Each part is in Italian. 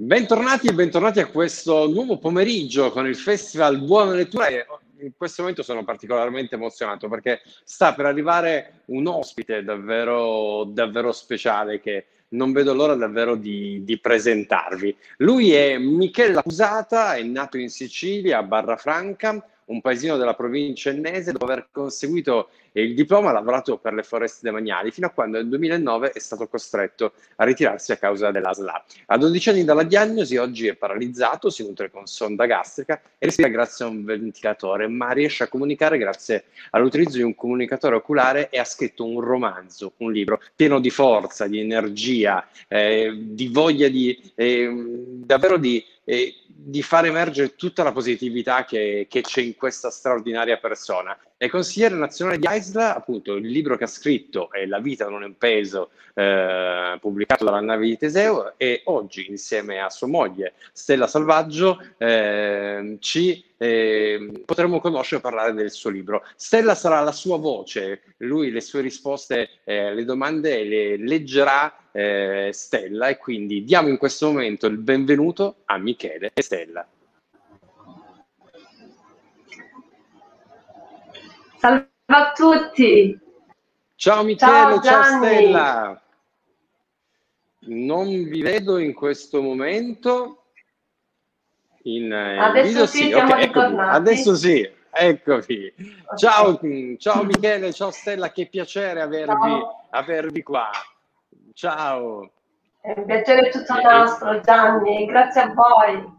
Bentornati e bentornati a questo nuovo pomeriggio con il Festival Buona Lettura in questo momento sono particolarmente emozionato perché sta per arrivare un ospite davvero, davvero speciale che non vedo l'ora davvero di, di presentarvi. Lui è Michele Accusata, è nato in Sicilia, a Barra Franca, un paesino della provincia ennese, dopo aver conseguito il diploma ha lavorato per le foreste demaniali fino a quando nel 2009 è stato costretto a ritirarsi a causa dell'ASLA. A 12 anni dalla diagnosi oggi è paralizzato, si nutre con sonda gastrica e respira grazie a un ventilatore, ma riesce a comunicare grazie all'utilizzo di un comunicatore oculare e ha scritto un romanzo, un libro pieno di forza, di energia, eh, di voglia di eh, davvero di eh, di far emergere tutta la positività che, che, c'è in questa straordinaria persona. È consigliere nazionale di AISLA, appunto, il libro che ha scritto è La vita non è un peso, eh, pubblicato dalla nave di Teseo, e oggi, insieme a sua moglie Stella Salvaggio, eh, ci eh, potremo conoscere e parlare del suo libro. Stella sarà la sua voce, lui le sue risposte eh, alle domande le leggerà eh, Stella e quindi diamo in questo momento il benvenuto a Michele e Stella. Salve a tutti! Ciao Michele, ciao, ciao Stella! Non vi vedo in questo momento in, Adesso video, sì, siamo okay, ritornati. Adesso sì, eccovi. Okay. Ciao, ciao Michele, ciao Stella, che piacere avervi, avervi qua. Ciao. È un piacere tutto nostro, Gianni, grazie a voi.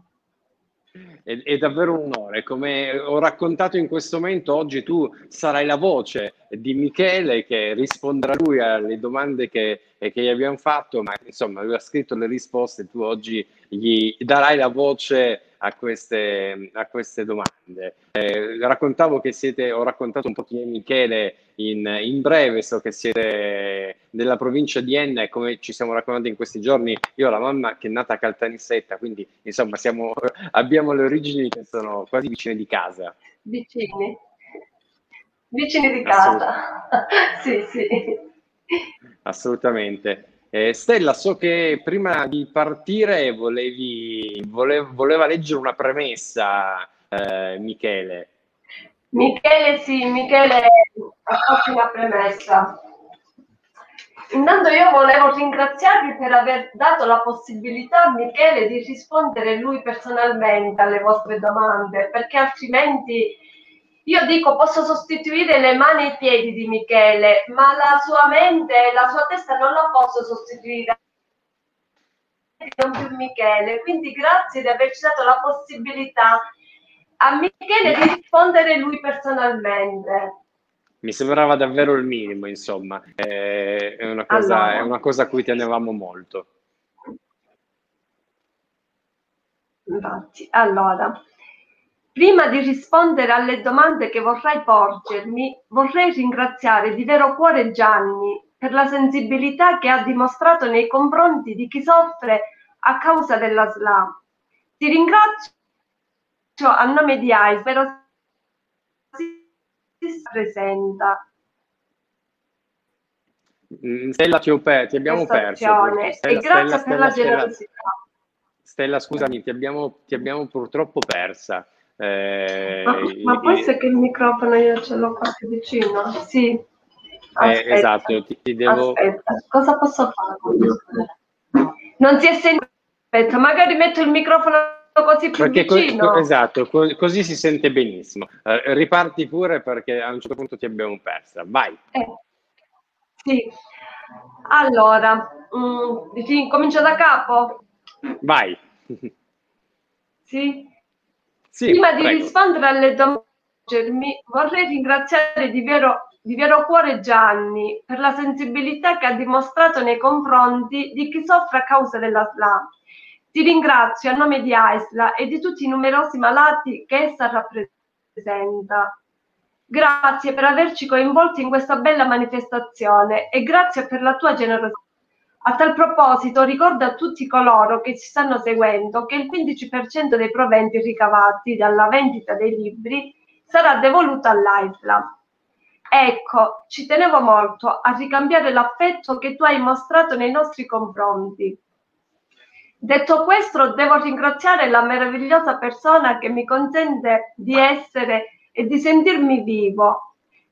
È, è, davvero un onore. Come ho raccontato in questo momento, oggi tu sarai la voce di Michele che risponderà lui alle domande che, che gli abbiamo fatto, ma insomma lui ha scritto le risposte, tu oggi gli darai la voce a queste, a queste domande. Eh, raccontavo che siete, ho raccontato un po' è Michele in, in, breve, so che siete nella provincia di Enna e come ci siamo raccontati in questi giorni, io ho la mamma che è nata a Caltanissetta, quindi insomma siamo, abbiamo le origini che sono quasi vicine di casa. Vicini, vicini di casa, sì sì. Assolutamente. Eh, Stella, so che prima di partire volevi, vole, voleva leggere una premessa, eh, Michele. Michele, sì, Michele fatto una premessa. Intanto io volevo ringraziarvi per aver dato la possibilità a Michele di rispondere lui personalmente alle vostre domande, perché altrimenti io dico posso sostituire le mani e i piedi di Michele, ma la sua mente e la sua testa non la posso sostituire non più Michele. Quindi grazie di averci dato la possibilità a Michele di rispondere lui personalmente. Mi sembrava davvero il minimo, insomma, è una cosa, allora. è una cosa a cui tenevamo molto. Infatti, allora, Prima di rispondere alle domande che vorrai porgermi, vorrei ringraziare di vero cuore Gianni per la sensibilità che ha dimostrato nei confronti di chi soffre a causa della SLA. Ti ringrazio a nome di AIS, spero si presenta. Mm, Stella, ti, per, ti abbiamo perso. Stella, e grazie Stella, per Stella, la generosità. Stella, scusami, ti abbiamo, ti abbiamo purtroppo persa. Eh, ma, ma poi se che il microfono io ce l'ho qua più vicino? Sì. Eh, esatto, ti, ti devo... Aspetta, cosa posso fare? Non si è sentito. Aspetta, magari metto il microfono così più perché vicino. Co- esatto, co- così si sente benissimo. Eh, riparti pure perché a un certo punto ti abbiamo persa. Vai. Eh, sì. Allora, mh, mm, comincio da capo? Vai. sì. Sì, Prima prego. di rispondere alle domande, vorrei ringraziare di vero, di vero cuore Gianni per la sensibilità che ha dimostrato nei confronti di chi soffre a causa della SLA. Ti ringrazio a nome di AISLA e di tutti i numerosi malati che essa rappresenta. Grazie per averci coinvolti in questa bella manifestazione e grazie per la tua generosità. A tal proposito ricordo a tutti coloro che ci stanno seguendo che il 15% dei proventi ricavati dalla vendita dei libri sarà devoluto all'AIFLA. Ecco, ci tenevo molto a ricambiare l'affetto che tu hai mostrato nei nostri confronti. Detto questo, devo ringraziare la meravigliosa persona che mi consente di essere e di sentirmi vivo.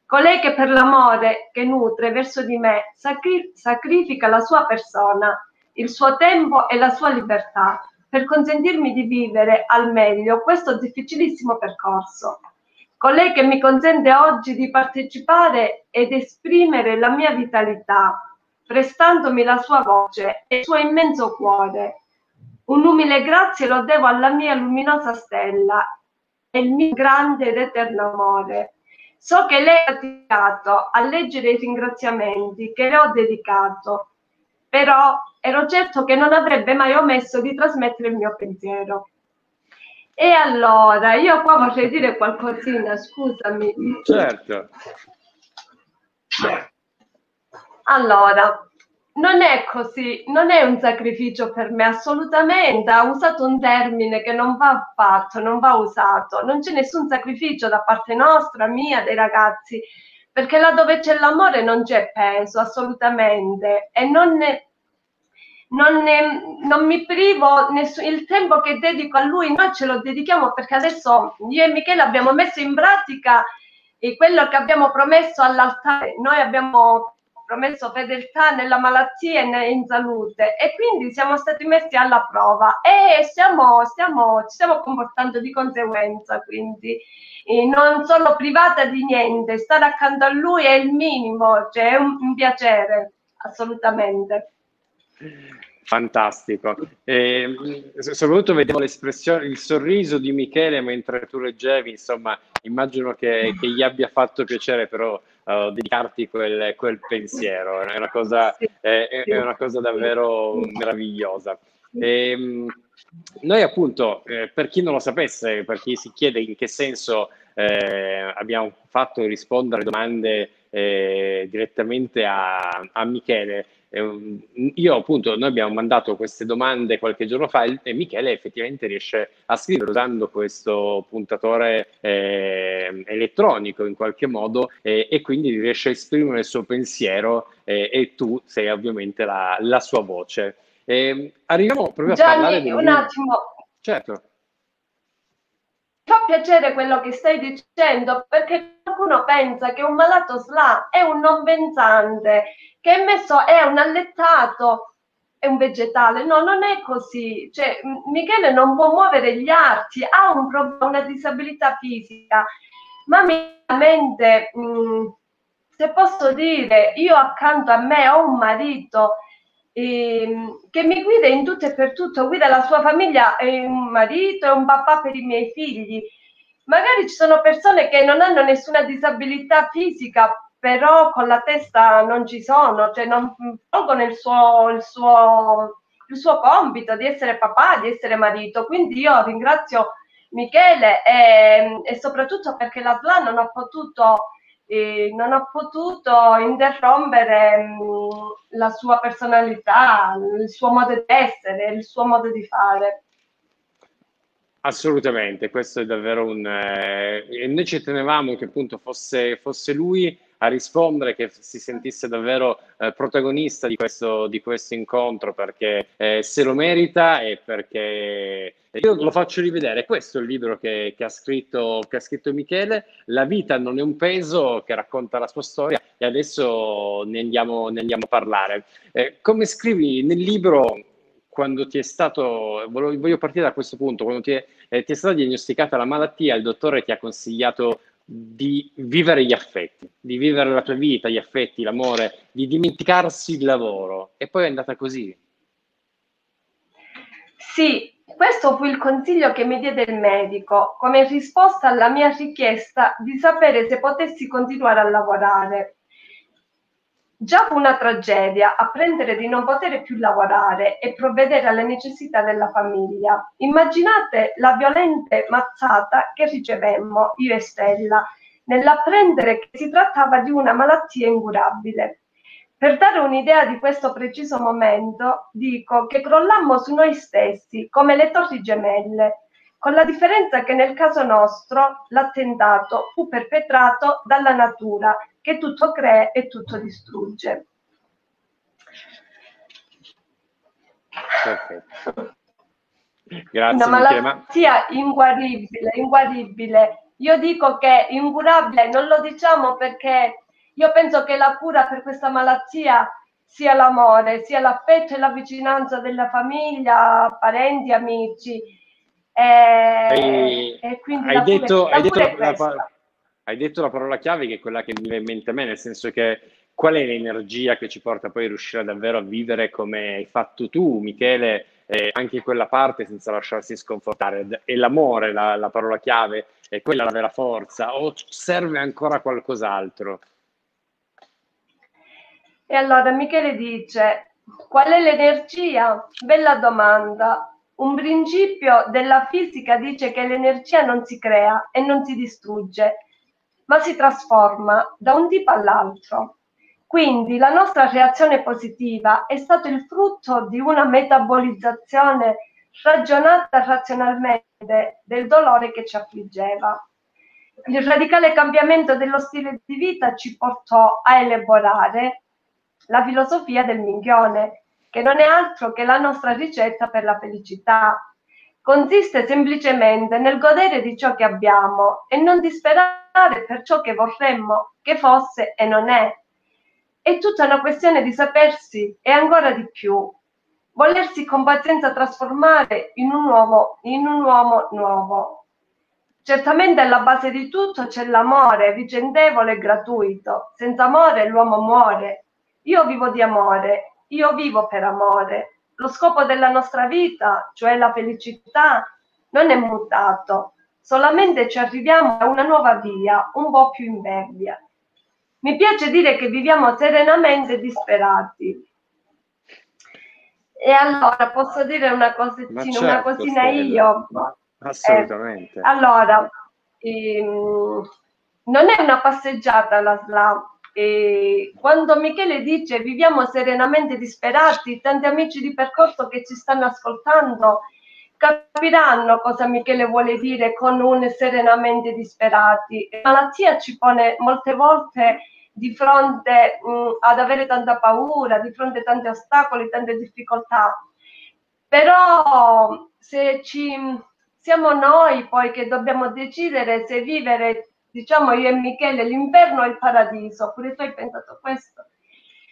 Colei che per l'amore che nutre verso di me sacri- sacrifica la sua persona, il suo tempo e la sua libertà per consentirmi di vivere al meglio questo difficilissimo percorso. Colei che mi consente oggi di partecipare ed esprimere la mia vitalità, prestandomi la sua voce e il suo immenso cuore. Un umile grazie lo devo alla mia luminosa stella e il mio grande ed eterno amore. So che lei ha dedicato a leggere i ringraziamenti che le ho dedicato, però ero certo che non avrebbe mai omesso di trasmettere il mio pensiero. E allora, io qua vorrei dire qualcosina, scusami. Certo. Allora, non è così, non è un sacrificio per me assolutamente, ha usato un termine che non va fatto, non va usato, non c'è nessun sacrificio da parte nostra, mia, dei ragazzi, perché là dove c'è l'amore non c'è peso assolutamente. E non, ne, non, ne, non mi privo nessun, il tempo che dedico a lui, noi ce lo dedichiamo perché adesso io e Michele abbiamo messo in pratica quello che abbiamo promesso all'altare, noi abbiamo promesso fedeltà nella malattia e in salute e quindi siamo stati messi alla prova e stiamo, stiamo, ci stiamo comportando di conseguenza, quindi non sono privata di niente, stare accanto a lui è il minimo, cioè è un, un piacere, assolutamente. Fantastico. E, soprattutto vedevo l'espressione, il sorriso di Michele mentre tu leggevi, insomma, immagino che, che gli abbia fatto piacere però uh, dedicarti quel, quel, pensiero, è una cosa, è, è una cosa davvero meravigliosa. E, ehm, noi appunto, eh, per chi non lo sapesse, per chi si chiede in che senso eh, abbiamo fatto rispondere domande eh, direttamente a, a Michele, io appunto, noi abbiamo mandato queste domande qualche giorno fa e Michele effettivamente riesce a scrivere usando questo puntatore eh, elettronico in qualche modo eh, e quindi riesce a esprimere il suo pensiero eh, e tu sei ovviamente la, la sua voce. arriviamo proprio Gianni, a parlare di... un attimo. Certo fa piacere quello che stai dicendo perché qualcuno pensa che un malato SLA è un non pensante, che è messo, è un allettato, è un vegetale. No, non è così. Cioè, Michele non può muovere gli arti, ha un problema, una disabilità fisica, ma mente, se posso dire, io accanto a me ho un marito Ehm, che mi guida in tutto e per tutto, guida la sua famiglia, è un marito, è un papà per i miei figli. Magari ci sono persone che non hanno nessuna disabilità fisica, però con la testa non ci sono, cioè non tolgono il suo, il suo, il suo compito di essere papà, di essere marito. Quindi io ringrazio Michele e, e soprattutto perché la SLA non ha potuto e non ha potuto interrompere mm, la sua personalità, il suo modo di essere, il suo modo di fare. Assolutamente, questo è davvero un... Eh, noi ci tenevamo che appunto fosse, fosse lui a rispondere, che si sentisse davvero eh, protagonista di questo, di questo, incontro, perché eh, se lo merita e perché io lo faccio rivedere. Questo è il libro che, che, ha scritto, che, ha scritto, Michele, La vita non è un peso, che racconta la sua storia e adesso ne andiamo, ne andiamo a parlare. Eh, come scrivi nel libro quando ti è stato, voglio partire da questo punto, quando ti è, eh, ti è stata diagnosticata la malattia, il dottore ti ha consigliato di vivere gli affetti, di vivere la tua vita, gli affetti, l'amore, di dimenticarsi il lavoro. E poi è andata così. Sì, questo fu il consiglio che mi diede il medico come risposta alla mia richiesta di sapere se potessi continuare a lavorare. Già fu una tragedia apprendere di non poter più lavorare e provvedere alle necessità della famiglia. Immaginate la violente mazzata che ricevemmo io e Stella nell'apprendere che si trattava di una malattia incurabile. Per dare un'idea di questo preciso momento, dico che crollammo su noi stessi come le torri gemelle, con la differenza che nel caso nostro l'attentato fu perpetrato dalla natura che tutto crea e tutto distrugge. Perfetto. Grazie, una malattia inguaribile, inguaribile. Io dico che incurabile non lo diciamo perché io penso che la cura per questa malattia sia l'amore, sia l'affetto e la vicinanza della famiglia, parenti, amici. E, hai, e quindi hai detto, hai, detto la, hai detto la parola chiave che è quella che mi viene in mente a me, nel senso che qual è l'energia che ci porta poi a riuscire davvero a vivere come hai fatto tu, Michele, eh, anche quella parte senza lasciarsi sconfortare. È l'amore la, la parola chiave, è quella la vera forza, o serve ancora qualcos'altro? E allora Michele dice, qual è l'energia? Bella domanda. Un principio della fisica dice che l'energia non si crea e non si distrugge, ma si trasforma da un tipo all'altro. Quindi la nostra reazione positiva è stato il frutto di una metabolizzazione ragionata razionalmente del dolore che ci affliggeva. Il radicale cambiamento dello stile di vita ci portò a elaborare la filosofia del minchione, che non è altro che la nostra ricetta per la felicità. Consiste semplicemente nel godere di ciò che abbiamo e non disperare per ciò che vorremmo che fosse e non è. È tutta una questione di sapersi e ancora di più, volersi con pazienza trasformare in un uomo, in un uomo nuovo. Certamente alla base di tutto c'è l'amore vicendevole e gratuito. Senza amore l'uomo muore io vivo di amore, io vivo per amore. Lo scopo della nostra vita, cioè la felicità, non è mutato, solamente ci arriviamo a una nuova via, un po' più impervia. Mi piace dire che viviamo serenamente disperati. E allora posso dire una cosettina, certo, una cosina Stella. io? Assolutamente. Eh, allora, ehm, non è una passeggiata la slam, e quando Michele dice viviamo serenamente disperati, tanti amici di percorso che ci stanno ascoltando capiranno cosa Michele vuole dire con un serenamente disperati. La malattia ci pone molte volte di fronte mh, ad avere tanta paura, di fronte a tanti ostacoli, tante difficoltà. Però se ci siamo noi poi che dobbiamo decidere se vivere diciamo io e Michele, l'inverno è il paradiso, pure tu hai pensato questo.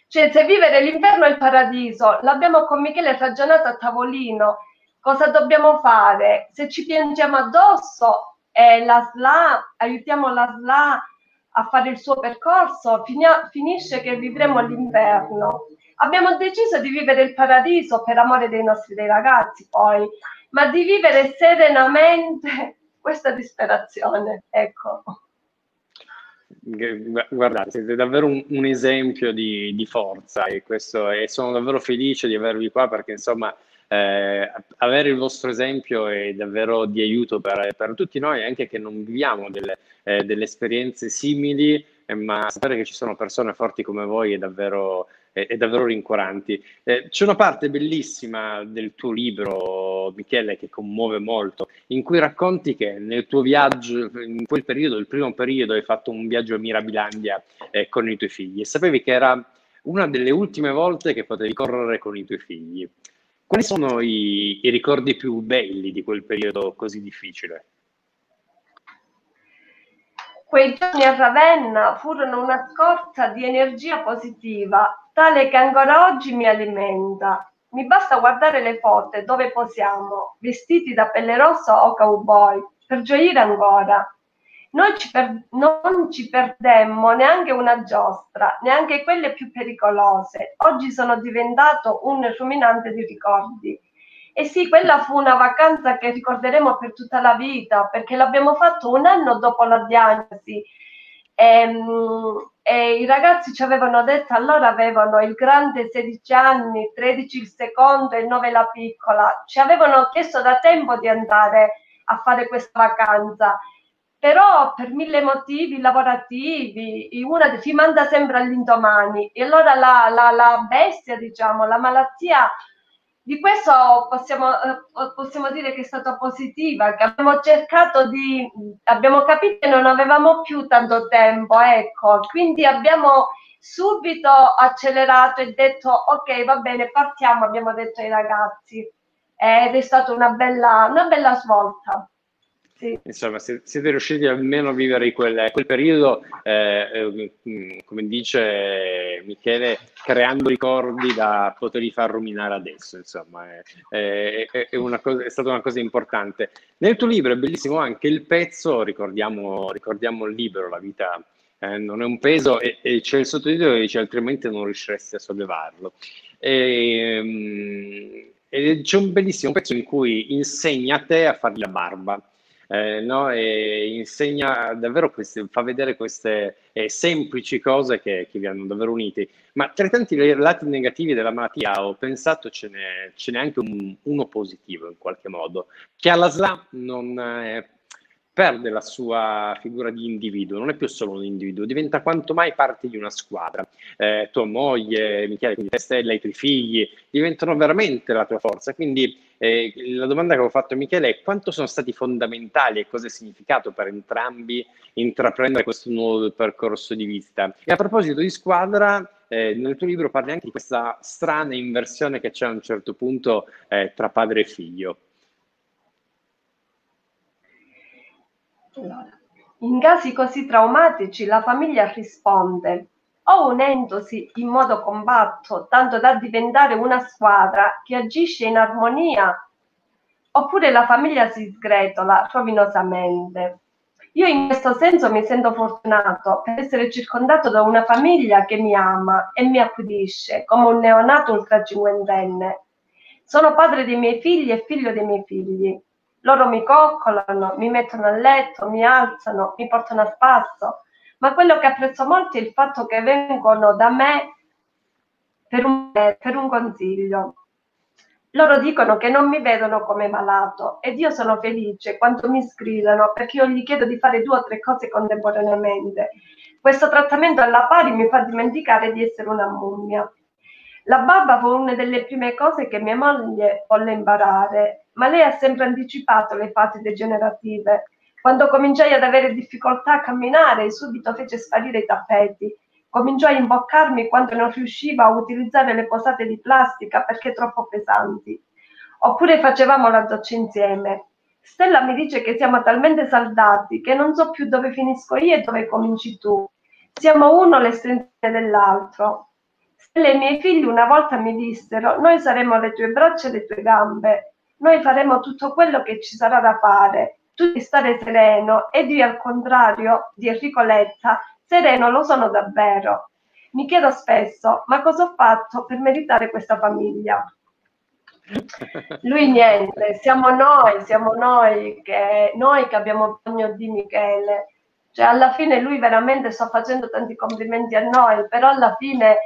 Cioè, se vivere l'inverno è il paradiso, l'abbiamo con Michele ragionato a tavolino, cosa dobbiamo fare? Se ci piangiamo addosso e la SLA, aiutiamo la SLA a fare il suo percorso, finia, finisce che vivremo l'inverno. Abbiamo deciso di vivere il paradiso per amore dei nostri dei ragazzi, poi, ma di vivere serenamente questa disperazione, ecco. Guardate, siete davvero un, un esempio di, di, forza e, questo, e sono davvero felice di avervi qua perché insomma eh, avere il vostro esempio è davvero di aiuto per, per tutti noi, anche che non viviamo delle, eh, delle esperienze simili, eh, ma sapere che ci sono persone forti come voi è davvero, è, davvero rincuoranti. Eh, c'è una parte bellissima del tuo libro, Michele, che commuove molto, in cui racconti che nel tuo viaggio, in quel periodo, il primo periodo, hai fatto un viaggio a Mirabilandia eh, con i tuoi figli e sapevi che era una delle ultime volte che potevi correre con i tuoi figli. Quali sono i, i ricordi più belli di quel periodo così difficile? Quei giorni a Ravenna furono una scorza di energia positiva, tale che ancora oggi mi alimenta. Mi basta guardare le foto dove posiamo, vestiti da pelle rossa o cowboy, per gioire ancora. Noi ci per, non ci perdemmo neanche una giostra, neanche quelle più pericolose. Oggi sono diventato un ruminante di ricordi. E sì, quella fu una vacanza che ricorderemo per tutta la vita, perché l'abbiamo fatto un anno dopo la diagnosi. E, ehm, e i ragazzi ci avevano detto, allora avevano il grande 16 anni, 13 il secondo e 9 la piccola. Ci avevano chiesto da tempo di andare a fare questa vacanza però per mille motivi lavorativi una si manda sempre all'indomani e allora la, la, la bestia, diciamo, la malattia di questo possiamo, eh, possiamo, dire che è stata positiva, che abbiamo cercato di, abbiamo capito che non avevamo più tanto tempo, ecco, quindi abbiamo subito accelerato e detto ok va bene partiamo, abbiamo detto ai ragazzi. ed è stata una bella, una bella svolta. Sì. Insomma, siete riusciti almeno a vivere quel, quel periodo, eh, eh, come dice Michele, creando ricordi da poterli far ruminare adesso. Insomma, è, è, è, cosa, è, stata una cosa importante. Nel tuo libro è bellissimo anche il pezzo, ricordiamo, ricordiamo il libro, La vita eh, non è un peso, e, e c'è il sottotitolo che dice altrimenti non riusciresti a sollevarlo. E, um, e c'è un bellissimo pezzo in cui insegna a te a fargli la barba eh, no? e insegna davvero queste, fa vedere queste eh, semplici cose che, che, vi hanno davvero uniti. Ma tra i tanti lati negativi della malattia ho pensato ce n'è, ce n'è anche un, uno positivo in qualche modo, che alla SLA non, eh, perde la sua figura di individuo, non è più solo un individuo, diventa quanto mai parte di una squadra. Eh, tua moglie, Michele, quindi te Stella, i tuoi figli, diventano veramente la tua forza. Quindi eh, la domanda che ho fatto a Michele è quanto sono stati fondamentali e cosa ha significato per entrambi intraprendere questo nuovo percorso di vita. E a proposito di squadra, eh, nel tuo libro parli anche di questa strana inversione che c'è a un certo punto eh, tra padre e figlio. In casi così traumatici la famiglia risponde o unendosi in modo compatto, tanto da diventare una squadra che agisce in armonia, oppure la famiglia si sgretola rovinosamente. Io in questo senso mi sento fortunato per essere circondato da una famiglia che mi ama e mi accudisce come un neonato ultracinquantenne. Sono padre dei miei figli e figlio dei miei figli. Loro mi coccolano, mi mettono a letto, mi alzano, mi portano a spasso, ma quello che apprezzo molto è il fatto che vengono da me per un, per un consiglio. Loro dicono che non mi vedono come malato ed io sono felice quando mi sgridano perché io gli chiedo di fare due o tre cose contemporaneamente. Questo trattamento alla pari mi fa dimenticare di essere una mummia. La barba fu una delle prime cose che mia moglie volle imparare, ma lei ha sempre anticipato le fasi degenerative. Quando cominciai ad avere difficoltà a camminare, subito fece sparire i tappeti. Cominciò a imboccarmi quando non riusciva a utilizzare le posate di plastica perché troppo pesanti. Oppure facevamo la doccia insieme. Stella mi dice che siamo talmente saldati che non so più dove finisco io e dove cominci tu. Siamo uno l'estensione dell'altro e i miei figli una volta mi dissero, noi saremo le tue braccia e le tue gambe, noi faremo tutto quello che ci sarà da fare, tu devi stare sereno ed io al contrario di Enrico Letta, sereno lo sono davvero. Mi chiedo spesso, ma cosa ho fatto per meritare questa famiglia? Lui niente, siamo noi, siamo noi che, noi che abbiamo bisogno di Michele. Cioè alla fine lui veramente sta facendo tanti complimenti a noi, però alla fine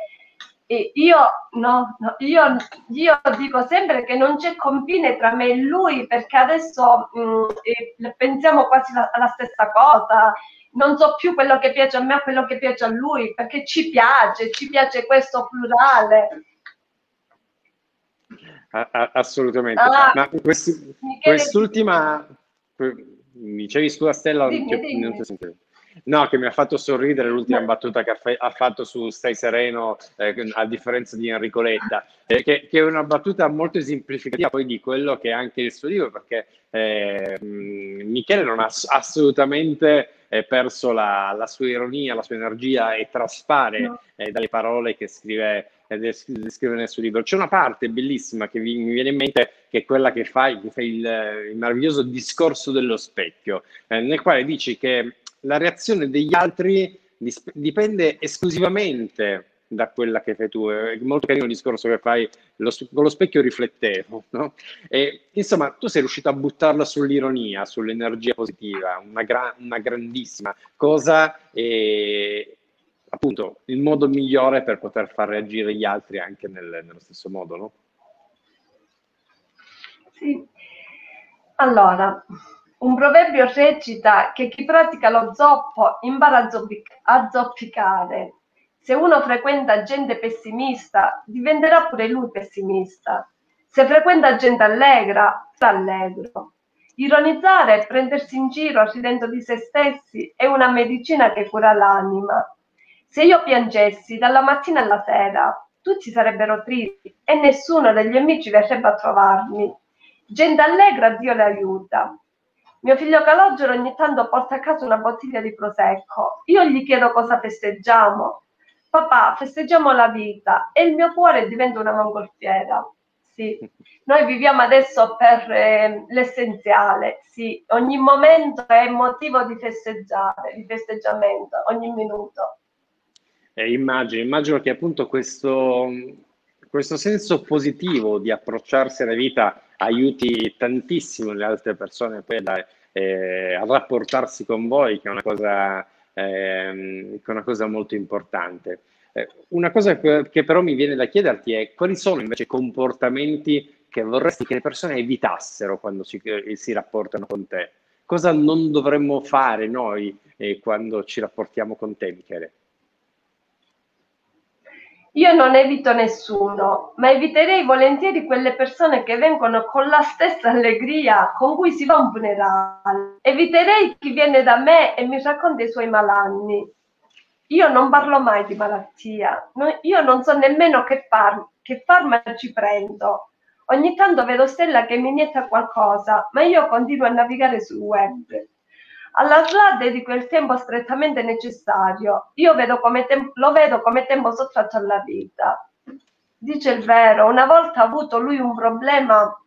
e io, no, no, io, io, dico sempre che non c'è confine tra me e lui perché adesso mh, mm, pensiamo quasi la, alla stessa cosa. Non so più quello che piace a me o quello che piace a lui perché ci piace, ci piace questo plurale. assolutamente. Ah, Ma questi, quest'ultima, dicevi scusa Stella, dimmi, dimmi. non ti sentivo. No, che mi ha fatto sorridere l'ultima no. battuta che ha, fatto su Stai Sereno, eh, a differenza di Enrico Letta, eh, che, che, è una battuta molto esemplificativa poi di quello che è anche il suo libro, perché eh, Michele non ha assolutamente eh, perso la, la, sua ironia, la sua energia e traspare no. Eh, dalle parole che scrive, eh, scrive nel suo libro. C'è una parte bellissima che vi, mi viene in mente, che è quella che fai, che fai il, il meraviglioso discorso dello specchio, nel quale dici che la reazione degli altri dipende esclusivamente da quella che fai tu. È molto carino il discorso che fai, lo, con lo specchio riflettevo, no? E, insomma, tu sei riuscito a buttarla sull'ironia, sull'energia positiva, una, gra- una grandissima cosa e appunto il modo migliore per poter far reagire gli altri anche nel, nello stesso modo, no? Sì. Allora, un proverbio recita che chi pratica lo zoppo impara a zoppicare. Se uno frequenta gente pessimista, diventerà pure lui pessimista. Se frequenta gente allegra, sarà allegro. Ironizzare e prendersi in giro ridendo di se stessi è una medicina che cura l'anima. Se io piangessi dalla mattina alla sera, tutti sarebbero tristi e nessuno degli amici verrebbe a trovarmi Gente allegra, Dio le aiuta. Mio figlio Calogero ogni tanto porta a casa una bottiglia di prosecco. Io gli chiedo cosa festeggiamo. Papà, festeggiamo la vita e il mio cuore diventa una mongolfiera. Sì, noi viviamo adesso per eh, l'essenziale, sì, ogni momento è motivo di festeggiare, di festeggiamento, ogni minuto. Eh, immagino, immagino che appunto questo, questo senso positivo di approcciarsi alla vita aiuti tantissimo le altre persone poi a, eh, a rapportarsi con voi, che è una cosa, eh, è una cosa molto importante. Eh, una cosa che però mi viene da chiederti è quali sono invece i comportamenti che vorresti che le persone evitassero quando si, eh, si rapportano con te? Cosa non dovremmo fare noi eh, quando ci rapportiamo con te, Michele? Io non evito nessuno, ma eviterei volentieri quelle persone che vengono con la stessa allegria con cui si va a un funerale. Eviterei chi viene da me e mi racconta i suoi malanni. Io non parlo mai di malattia, io non so nemmeno che, far, che farmaci prendo. Ogni tanto vedo Stella che mi inietta qualcosa, ma io continuo a navigare sul web. Alla SLA di quel tempo strettamente necessario. Io vedo tem- lo vedo come tempo sottratto alla vita. Dice il vero, una volta avuto lui un problema,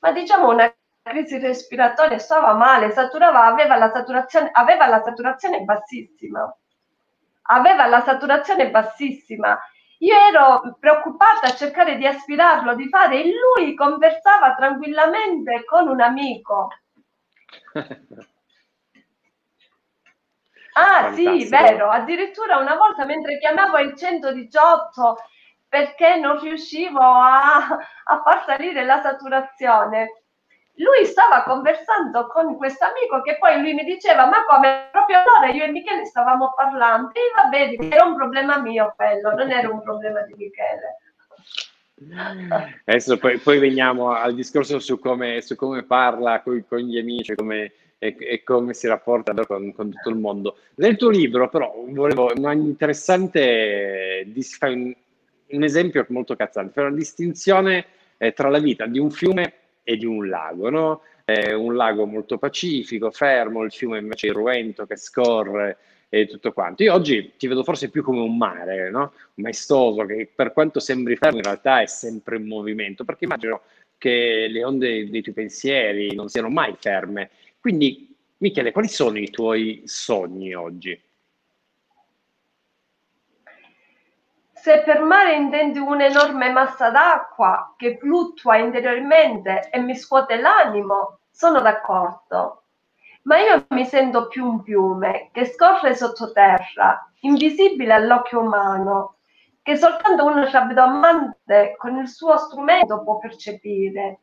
ma diciamo una crisi respiratoria, stava male, saturava, aveva la saturazione, aveva la saturazione bassissima. Aveva la saturazione bassissima. Io ero preoccupata a cercare di aspirarlo, di fare, e lui conversava tranquillamente con un amico. Ah Fantastico. sì, vero, addirittura una volta mentre chiamavo il 118 perché non riuscivo a, a far salire la saturazione, lui stava conversando con questo amico che poi lui mi diceva ma come proprio allora io e Michele stavamo parlando e vabbè era un problema mio quello non era un problema di Michele adesso poi, poi veniamo al discorso su come, su come parla con, con, gli amici come, e, e, come si rapporta con, con, tutto il mondo nel tuo libro però volevo una interessante un, un esempio molto cazzante fai una distinzione eh, tra la vita di un fiume e di un lago, no? È un lago molto pacifico, fermo, il fiume invece irruento che scorre e tutto quanto. Io oggi ti vedo forse più come un mare, no? maestoso, che per quanto sembri fermo in realtà è sempre in movimento, perché immagino che le onde dei tuoi pensieri non siano mai ferme. Quindi, Michele, quali sono i tuoi sogni oggi? Se per mare intendi un'enorme massa d'acqua che fluttua interiormente e mi scuote l'animo, sono d'accordo. Ma io mi sento più un fiume che scorre sottoterra, invisibile all'occhio umano, che soltanto un rabdomante con il suo strumento può percepire.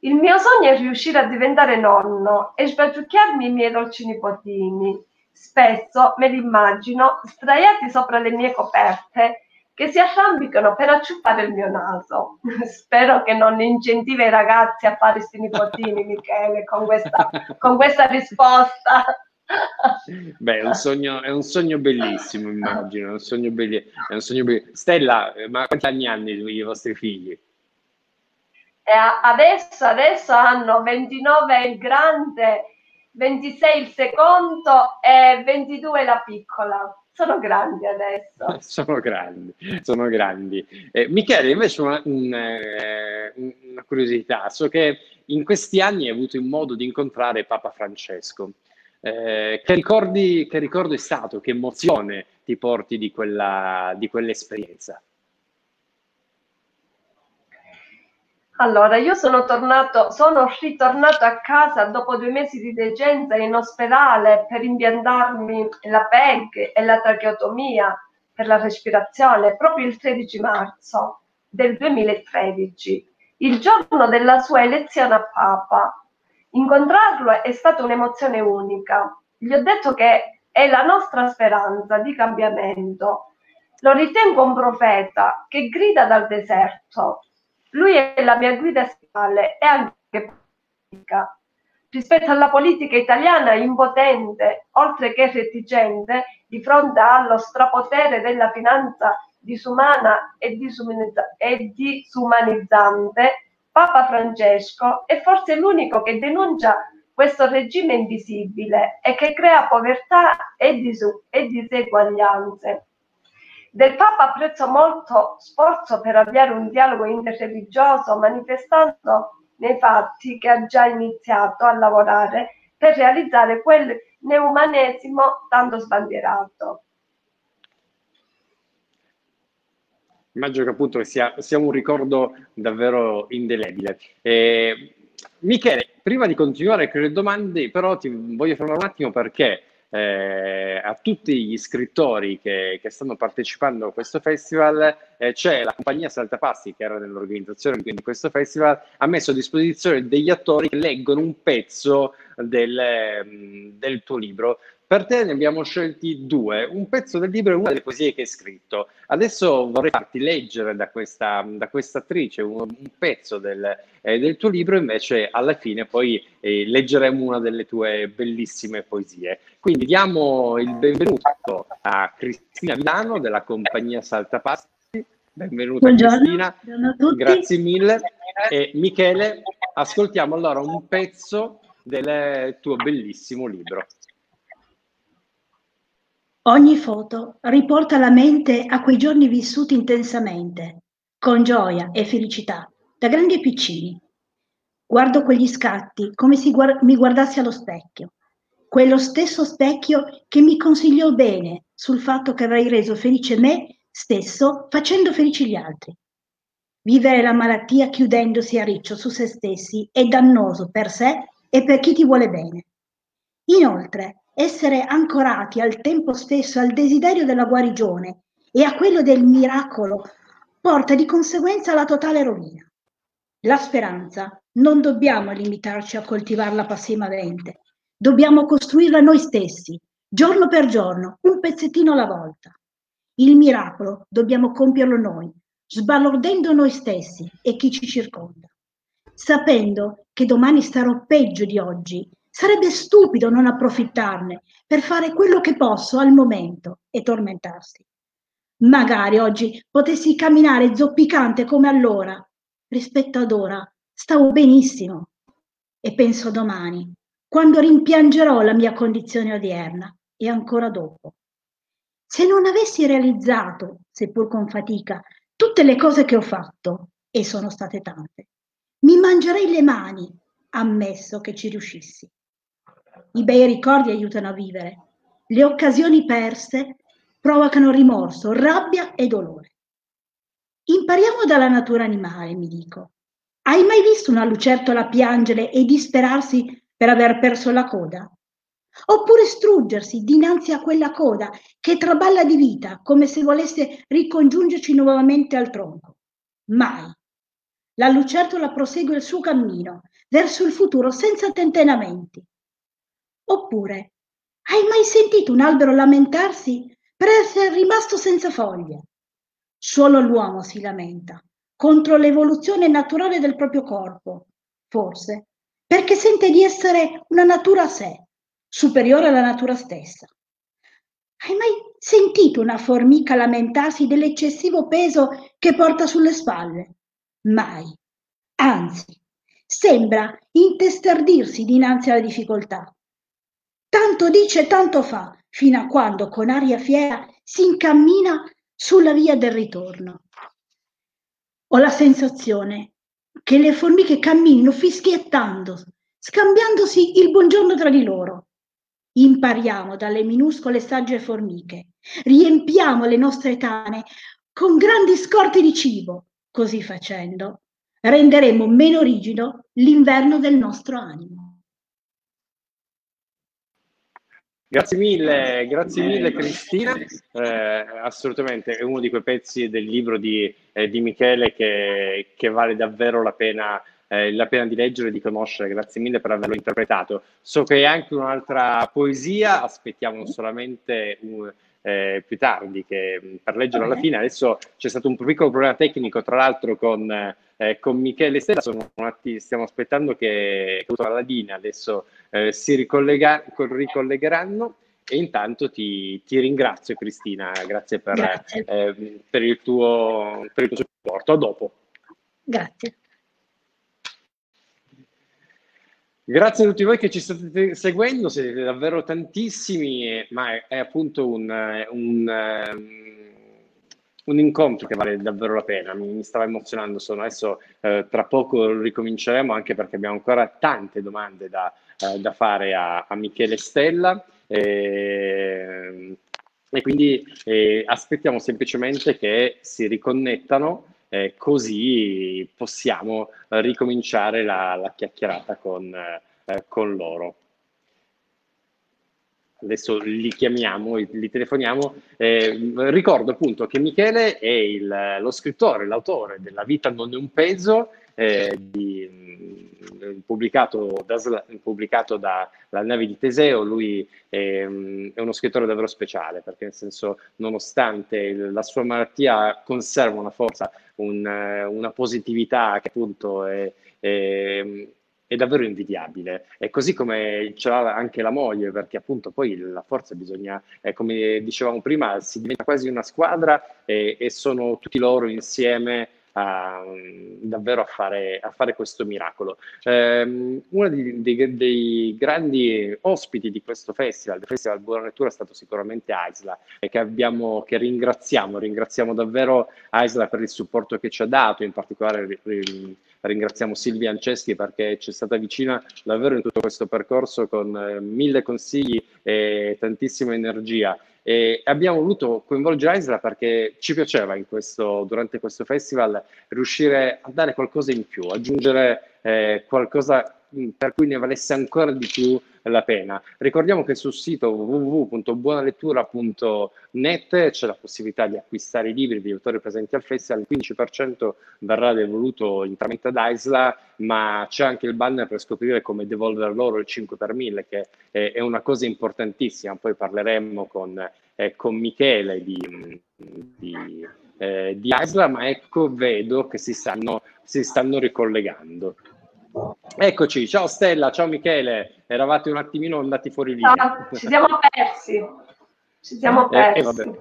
Il mio sogno è riuscire a diventare nonno e sbagiucchiarmi i miei dolci nipotini Spesso me li immagino sdraiati sopra le mie coperte che si arrampicano per acciuffare il mio naso. Spero che non incentivi i ragazzi a fare questi nipotini, Michele, con questa, con questa risposta. Beh, è un, sogno, è un sogno bellissimo, immagino. È un sogno, belli, è un sogno bellissimo. Stella, ma quanti anni hanno i, i vostri figli? Eh, adesso, adesso hanno 29 il grande 26 il secondo e 22 la piccola. Sono grandi adesso. sono grandi, sono grandi. Eh, Michele, invece una, un, eh, una curiosità. So che in questi anni hai avuto il modo di incontrare Papa Francesco. Eh, che, ricordi, che ricordo è stato? Che emozione ti porti di, quella, di quell'esperienza? Allora, io sono tornato, sono ritornato a casa dopo due mesi di degenza in ospedale per impiantarmi la PEG e la tracheotomia per la respirazione proprio il 13 marzo del 2013, il giorno della sua elezione a Papa. Incontrarlo è stata un'emozione unica. Gli ho detto che è la nostra speranza di cambiamento. Lo ritengo un profeta che grida dal deserto lui è la mia guida spirituale e anche politica. Rispetto alla politica italiana impotente, oltre che reticente, di fronte allo strapotere della finanza disumana e, disumanizzante, Papa Francesco è forse l'unico che denuncia questo regime invisibile e che crea povertà e, disu- e diseguaglianze. Del Papa apprezzo molto sforzo per avviare un dialogo interreligioso, manifestando nei fatti che ha già iniziato a lavorare per realizzare quel neumanesimo tanto sbandierato. Immagino che appunto sia, sia un ricordo davvero indelebile. Eh, Michele, prima di continuare con le domande, però ti voglio fermare un attimo perché eh, a tutti gli scrittori che, che, stanno partecipando a questo festival eh, c'è la compagnia Saltapassi che era nell'organizzazione di questo festival ha messo a disposizione degli attori che leggono un pezzo del, del tuo libro per te ne abbiamo scelti due, un pezzo del libro e una delle poesie che hai scritto. Adesso vorrei farti leggere da questa, da questa attrice un, un pezzo del, eh, del, tuo libro, invece alla fine poi eh, leggeremo una delle tue bellissime poesie. Quindi diamo il benvenuto a Cristina Milano della compagnia Saltapassi. Benvenuta Buongiorno. Cristina, Buongiorno grazie mille. E Michele, ascoltiamo allora un pezzo del tuo bellissimo libro. Ogni foto riporta la mente a quei giorni vissuti intensamente, con gioia e felicità, da grandi e piccini. Guardo quegli scatti come se guard- mi guardassi allo specchio, quello stesso specchio che mi consigliò bene sul fatto che avrei reso felice me stesso facendo felici gli altri. Vivere la malattia chiudendosi a riccio su se stessi è dannoso per sé e per chi ti vuole bene. Inoltre, essere ancorati al tempo stesso al desiderio della guarigione e a quello del miracolo porta di conseguenza alla totale rovina. La speranza non dobbiamo limitarci a coltivarla passivamente, dobbiamo costruirla noi stessi, giorno per giorno, un pezzettino alla volta. Il miracolo dobbiamo compierlo noi, sbalordendo noi stessi e chi ci circonda, sapendo che domani starò peggio di oggi Sarebbe stupido non approfittarne per fare quello che posso al momento e tormentarsi. Magari oggi potessi camminare zoppicante come allora. Rispetto ad ora stavo benissimo e penso domani, quando rimpiangerò la mia condizione odierna e ancora dopo. Se non avessi realizzato, seppur con fatica, tutte le cose che ho fatto, e sono state tante, mi mangerei le mani, ammesso che ci riuscissi. I bei ricordi aiutano a vivere. Le occasioni perse provocano rimorso, rabbia e dolore. Impariamo dalla natura animale, mi dico. Hai mai visto una lucertola piangere e disperarsi per aver perso la coda? Oppure struggersi dinanzi a quella coda che traballa di vita come se volesse ricongiungerci nuovamente al tronco? Mai. La lucertola prosegue il suo cammino verso il futuro senza tentennamenti. Oppure, hai mai sentito un albero lamentarsi per essere rimasto senza foglie? Solo l'uomo si lamenta contro l'evoluzione naturale del proprio corpo, forse perché sente di essere una natura a sé, superiore alla natura stessa. Hai mai sentito una formica lamentarsi dell'eccessivo peso che porta sulle spalle? Mai. Anzi, sembra intestardirsi dinanzi alla difficoltà. Tanto dice, tanto fa, fino a quando con aria fiera si incammina sulla via del ritorno. Ho la sensazione che le formiche camminino fischiettando, scambiandosi il buongiorno tra di loro. Impariamo dalle minuscole sagge formiche, riempiamo le nostre tane con grandi scorte di cibo. Così facendo renderemo meno rigido l'inverno del nostro animo. Grazie mille, grazie. mille Cristina, eh, assolutamente è uno di quei pezzi del libro di, eh, di Michele che, che, vale davvero la pena, eh, la pena di leggere e di conoscere, grazie mille per averlo interpretato. So che hai anche un'altra poesia, aspettiamo solamente un, eh, più tardi che, per leggerlo alla fine. Adesso c'è stato un piccolo problema tecnico, tra l'altro con, eh, con Michele Stella, atti, stiamo aspettando che, che la linea adesso eh, si ricollega, ricollegheranno. E intanto ti, ti, ringrazio Cristina, grazie per, grazie. Eh, per, il tuo, per il tuo supporto. A dopo. Grazie. Grazie a tutti voi che ci state seguendo, siete davvero tantissimi, ma è, appunto un, un, un, incontro che vale davvero la pena. Mi, mi stava emozionando, sono adesso eh, tra poco ricominceremo anche perché abbiamo ancora tante domande da, eh, da fare a, a Michele Stella. E, e quindi eh, aspettiamo semplicemente che si riconnettano eh, così possiamo ricominciare la, la chiacchierata con, eh, con, loro. Adesso li chiamiamo, li telefoniamo. Eh, ricordo appunto che Michele è il, lo scrittore, l'autore della Vita non è un peso, eh, di, pubblicato, da, pubblicato dalla nave di Teseo, lui è, è, uno scrittore davvero speciale, perché nel senso, nonostante la sua malattia, conserva una forza, un, una positività che appunto è, è è davvero invidiabile. E così come ce l'ha anche la moglie, perché appunto poi la forza bisogna, eh, come dicevamo prima, si diventa quasi una squadra e, e sono tutti loro insieme a, davvero a fare, a fare, questo miracolo. Eh, uno dei, dei, dei, grandi ospiti di questo festival, del Festival Buona Lettura, è stato sicuramente Aisla e che, abbiamo, che ringraziamo, ringraziamo davvero Aisla per il supporto che ci ha dato, in particolare ringraziamo Silvia Anceschi perché ci è stata vicina davvero in tutto questo percorso con eh, mille consigli e tantissima energia. E abbiamo voluto coinvolgere Isla perché ci piaceva questo, durante questo festival riuscire a dare qualcosa in più, aggiungere eh, qualcosa per cui ne valesse ancora di più la pena. Ricordiamo che sul sito www.buonalettura.net c'è la possibilità di acquistare i libri degli autori presenti al festival, il 15% verrà devoluto interamente ad Isla, ma c'è anche il banner per scoprire come devolvere loro il 5 per 1000, che è, una cosa importantissima. Poi parleremo con, eh, con Michele di, di, eh, di Isla, ma ecco, vedo che si stanno, si stanno ricollegando. Eccoci, ciao Stella, ciao Michele, eravate un attimino andati fuori lì. ci siamo persi, ci siamo persi. Eh, eh, vabbè.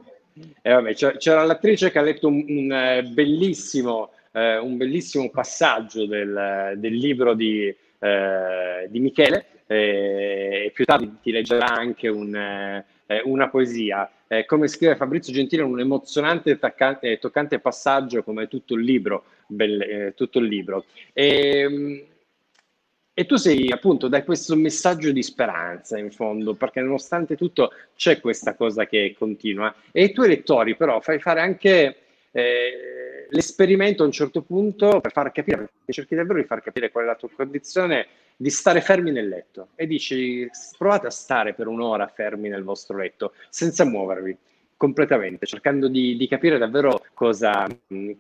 Eh, vabbè, c'era l'attrice che ha letto un, un eh, bellissimo, eh, un bellissimo passaggio del, del libro di, eh, di Michele e più tardi ti leggerà anche un, una poesia. come scrive Fabrizio Gentile, un emozionante e toccante passaggio come tutto il libro. Belle, tutto il libro. E, ehm, e tu sei appunto, dai questo messaggio di speranza in fondo, perché nonostante tutto c'è questa cosa che continua. E i tuoi lettori però fai fare anche eh, l'esperimento a un certo punto per far capire, perché cerchi davvero di far capire qual è la tua condizione, di stare fermi nel letto. E dici, provate a stare per un'ora fermi nel vostro letto, senza muovervi completamente, cercando di, di capire davvero cosa,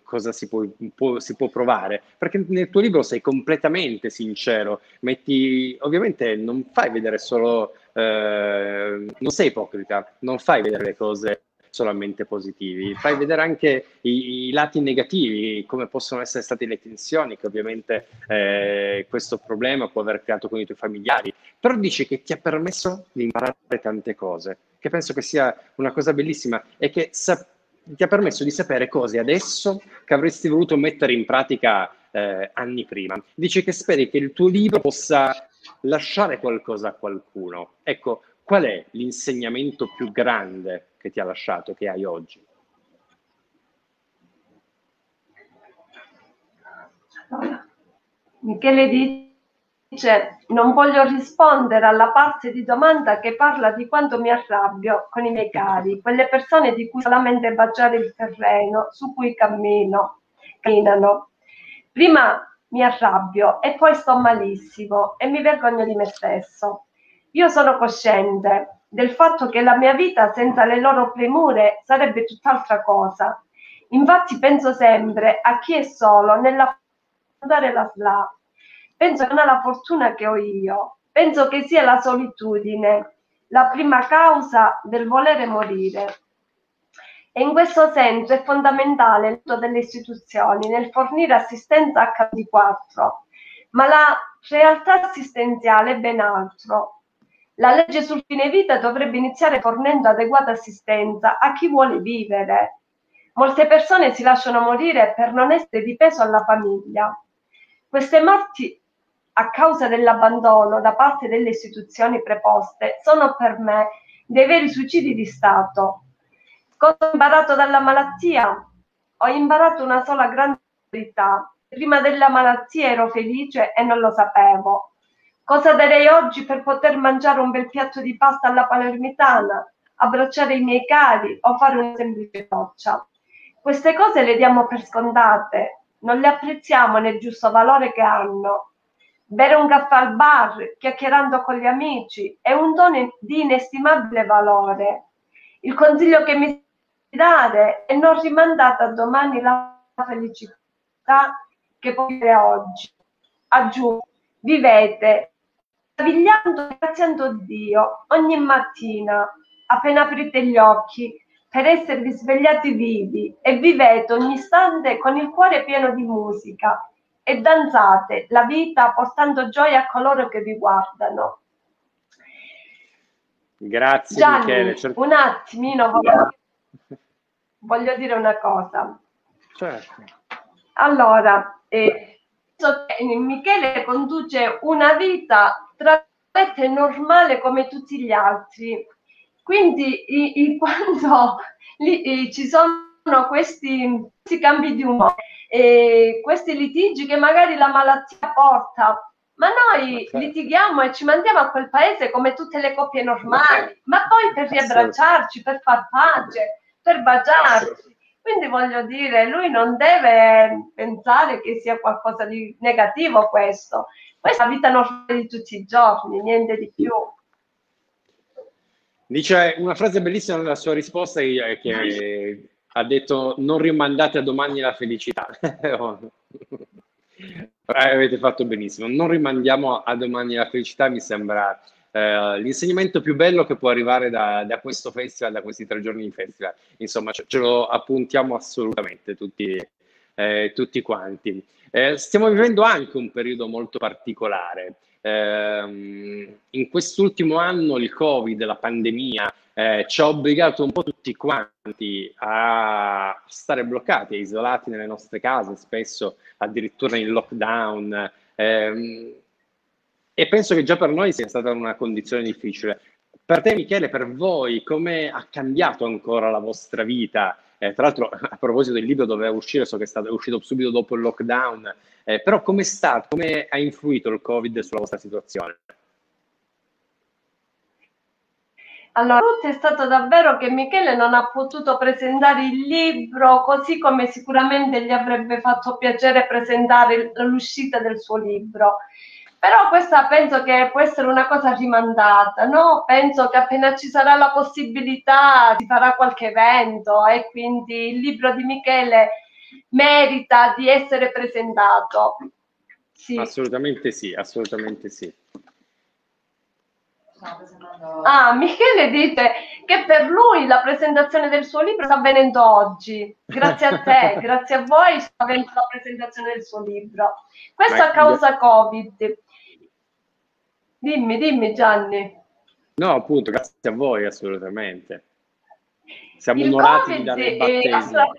cosa si, può, può, si, può, provare. Perché nel tuo libro sei completamente sincero, metti, ovviamente non fai vedere solo, eh, non sei ipocrita, non fai vedere le cose solamente positivi, fai vedere anche i, i, lati negativi, come possono essere state le tensioni che ovviamente eh, questo problema può aver creato con i tuoi familiari, però dici che ti ha permesso di imparare tante cose che penso che sia una cosa bellissima e che sa- ti ha permesso di sapere cose adesso che avresti voluto mettere in pratica eh, anni prima. Dici che speri che il tuo libro possa lasciare qualcosa a qualcuno. Ecco, qual è l'insegnamento più grande che ti ha lasciato, che hai oggi? Michele dice non voglio rispondere alla parte di domanda che parla di quanto mi arrabbio con i miei cari, quelle persone di cui solamente baciare il terreno su cui cammino, camminano. Prima mi arrabbio e poi sto malissimo e mi vergogno di me stesso. Io sono cosciente del fatto che la mia vita senza le loro premure sarebbe tutt'altra cosa. Infatti penso sempre a chi è solo nella dare la SLA penso che non è la fortuna che ho io, penso che sia la solitudine la prima causa del volere morire. E in questo senso è fondamentale l'aiuto delle istituzioni nel fornire assistenza H24, ma la realtà assistenziale è ben altro. La legge sul fine vita dovrebbe iniziare fornendo adeguata assistenza a chi vuole vivere. Molte persone si lasciano morire per non essere di peso alla famiglia. Queste morti a causa dell'abbandono da parte delle istituzioni preposte sono per me dei veri suicidi di Stato. Cosa ho imparato dalla malattia? Ho imparato una sola grande verità. Prima della malattia ero felice e non lo sapevo. Cosa darei oggi per poter mangiare un bel piatto di pasta alla palermitana, abbracciare i miei cari o fare una semplice doccia? Queste cose le diamo per scontate, non le apprezziamo nel giusto valore che hanno. Bere un caffè al bar, chiacchierando con gli amici, è un dono di inestimabile valore. Il consiglio che mi dare è non rimandate a domani la felicità che puoi avere oggi. Aggiungo, vivete meravigliando e ringraziando Dio ogni mattina, appena aprite gli occhi, per esservi svegliati vivi e vivete ogni istante con il cuore pieno di musica e danzate la vita portando gioia a coloro che vi guardano. Grazie Gianni, Michele. Certo. Un attimino, voglio, voglio, dire una cosa. Certo. Allora, eh, Michele conduce una vita tra virgolette normale come tutti gli altri quindi i, i, quando li, i, ci sono questi, questi, cambi di umore, e questi litigi che magari la malattia porta, ma noi okay. litighiamo e ci mandiamo a quel paese come tutte le coppie normali, ma poi per riabbracciarci, per far pace, per baciarci. Quindi voglio dire, lui non deve pensare che sia qualcosa di negativo questo. Questa è la vita normale di tutti i giorni, niente di più. Dice una frase bellissima nella sua risposta che ha detto non rimandate a domani la felicità. Avete fatto benissimo. Non rimandiamo a domani la felicità, mi sembra eh, l'insegnamento più bello che può arrivare da, da, questo festival, da questi tre giorni di festival. Insomma, ce, ce lo appuntiamo assolutamente tutti, eh, tutti quanti. Eh, stiamo vivendo anche un periodo molto particolare. Eh, in quest'ultimo anno il Covid, la pandemia, eh, ci ha obbligato un po' tutti quanti a stare bloccati, isolati nelle nostre case, spesso addirittura in lockdown. Ehm, e penso che già per noi sia stata una condizione difficile. Per te, Michele, per voi, come ha cambiato ancora la vostra vita? Eh, tra l'altro, a proposito del libro doveva uscire, so che è, stato, è uscito subito dopo il lockdown, eh, però come ha influito il Covid sulla vostra situazione? Allora, è stato davvero che Michele non ha potuto presentare il libro così come sicuramente gli avrebbe fatto piacere presentare l'uscita del suo libro. Però questa penso che può essere una cosa rimandata, no? Penso che appena ci sarà la possibilità si farà qualche evento e quindi il libro di Michele merita di essere presentato. Sì. Assolutamente sì, assolutamente sì. Ah, Michele dice che per lui la presentazione del suo libro sta avvenendo oggi. Grazie a te, grazie a voi sta avvenendo la presentazione del suo libro. Questo a causa Covid. Dimmi, dimmi Gianni. No, appunto, grazie a voi assolutamente. Siamo il onorati COVID di dare il battesimo.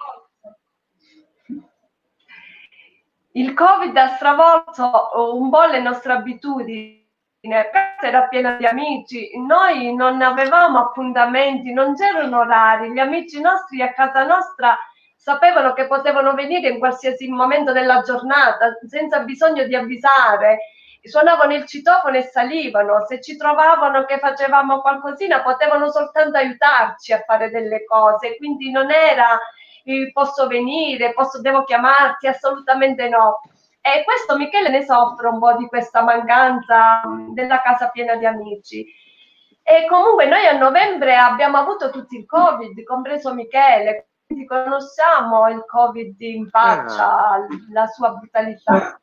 Il Covid ha stravolto un po' le nostre abitudini. Casa era piena di amici, noi non avevamo appuntamenti, non c'erano orari, gli amici nostri a casa nostra sapevano che potevano venire in qualsiasi momento della giornata senza bisogno di avvisare. Suonavano il citofono e salivano, se ci trovavano che facevamo qualcosina potevano soltanto aiutarci a fare delle cose, quindi non era posso venire, posso, devo chiamarti, assolutamente no. E questo Michele ne soffre un po' di questa mancanza della casa piena di amici. E comunque noi a novembre abbiamo avuto tutti il Covid, compreso Michele, quindi conosciamo il Covid in faccia, ah. la sua brutalità.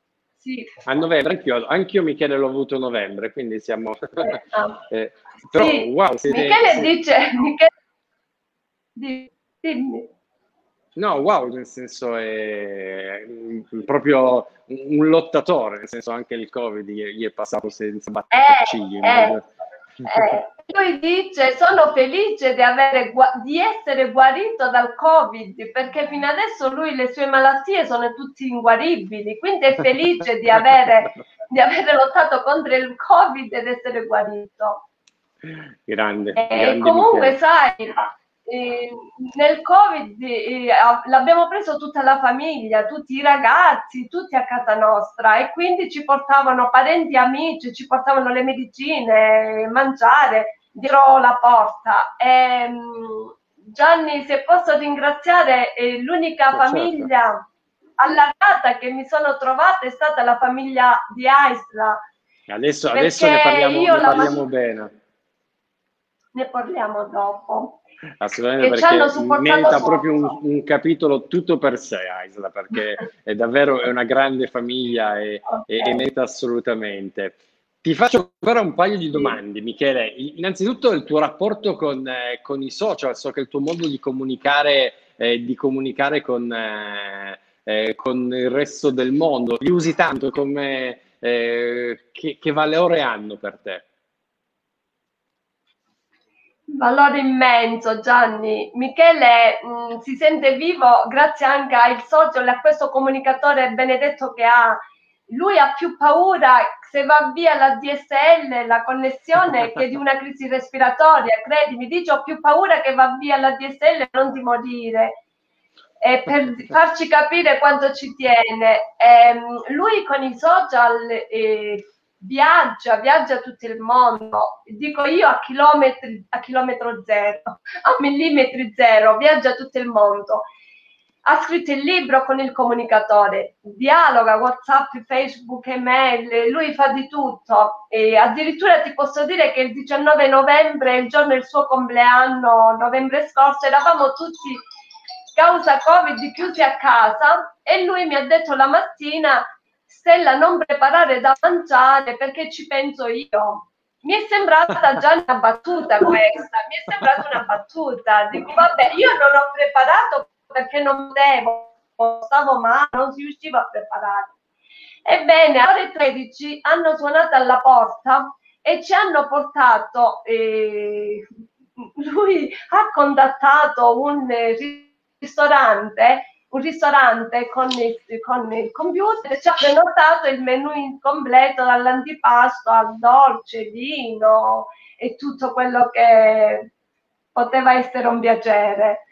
Sì. A novembre, anch'io, anch'io Michele l'ho avuto a novembre, quindi siamo... Ah. eh, però, sì. wow, siete... Michele siete... dice... Michele... Dimmi. No, wow, nel senso è proprio un lottatore, nel senso anche il Covid gli è passato senza battere eh, eh, eh. Lui dice sono felice di, avere, di essere guarito dal Covid perché fino adesso lui le sue malattie sono tutte inguaribili, quindi è felice di avere di aver lottato contro il Covid ed essere guarito. Grande. E grande comunque, sai, eh, nel Covid eh, l'abbiamo preso tutta la famiglia, tutti i ragazzi, tutti a casa nostra e quindi ci portavano parenti, amici, ci portavano le medicine, mangiare dietro la porta. E, ehm, Gianni, se posso ringraziare, eh, l'unica certo. famiglia allargata che mi sono trovata è stata la famiglia di Aisla. Adesso, adesso ne parliamo, ne parliamo bene. Ne parliamo dopo. Assolutamente, perché merita proprio un, un, capitolo tutto per sé, Aisla, perché è davvero è una grande famiglia e, okay. e, e merita assolutamente. Ti faccio ancora un paio di domande, Michele. Innanzitutto il tuo rapporto con, eh, con i social, so che il tuo modo di comunicare, eh, di comunicare con, eh, eh con, il resto del mondo, li usi tanto come eh, che, che valore hanno per te? Valore immenso Gianni. Michele mh, mm, si sente vivo grazie anche al social e a questo comunicatore benedetto che ha. Lui ha più paura se va via la DSL, la connessione, che di una crisi respiratoria. Credimi, dice ho più paura che va via la DSL e non di morire. E per farci capire quanto ci tiene, ehm, lui con i social eh, viaggia, viaggia tutto il mondo, dico io a chilometri, a chilometro zero, a millimetri zero, viaggia tutto il mondo. Ha scritto il libro con il comunicatore, dialoga, WhatsApp, Facebook, email, lui fa di tutto. E addirittura ti posso dire che il 19 novembre, il giorno del suo compleanno, novembre scorso, eravamo tutti causa Covid chiusi a casa e lui mi ha detto la mattina Stella non preparare da mangiare perché ci penso io. Mi è sembrata già una battuta questa, mi è sembrata una battuta. Dico, vabbè, io non ho preparato perché non devo, stavo male, non si riusciva a preparare. Ebbene, alle ore 13 hanno suonato alla porta e ci hanno portato, eh, lui ha contattato un ristorante un ristorante con il, con il computer ci ha prenotato il menù completo dall'antipasto al dolce, vino e tutto quello che poteva essere un piacere.